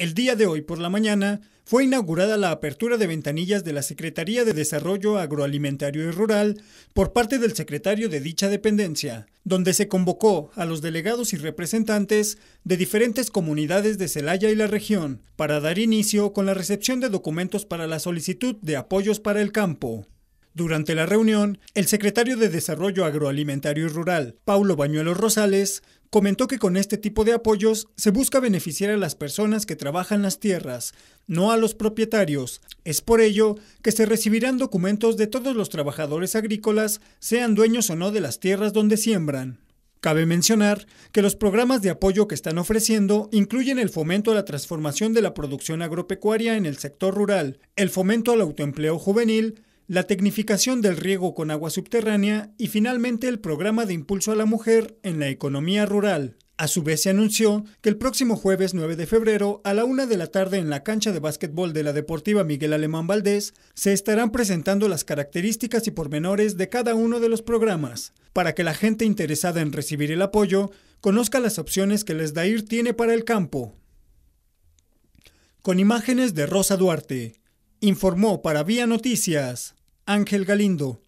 El día de hoy por la mañana fue inaugurada la apertura de ventanillas de la Secretaría de Desarrollo Agroalimentario y Rural por parte del secretario de dicha dependencia, donde se convocó a los delegados y representantes de diferentes comunidades de Celaya y la región para dar inicio con la recepción de documentos para la solicitud de apoyos para el campo. Durante la reunión, el secretario de Desarrollo Agroalimentario y Rural, Paulo Bañuelos Rosales, comentó que con este tipo de apoyos se busca beneficiar a las personas que trabajan las tierras, no a los propietarios. Es por ello que se recibirán documentos de todos los trabajadores agrícolas, sean dueños o no de las tierras donde siembran. Cabe mencionar que los programas de apoyo que están ofreciendo incluyen el fomento a la transformación de la producción agropecuaria en el sector rural, el fomento al autoempleo juvenil, la tecnificación del riego con agua subterránea y finalmente el programa de impulso a la mujer en la economía rural. A su vez se anunció que el próximo jueves 9 de febrero a la una de la tarde en la cancha de básquetbol de la Deportiva Miguel Alemán Valdés se estarán presentando las características y pormenores de cada uno de los programas, para que la gente interesada en recibir el apoyo conozca las opciones que el SDAIR tiene para el campo. Con imágenes de Rosa Duarte, informó para Vía Noticias Ángel Galindo.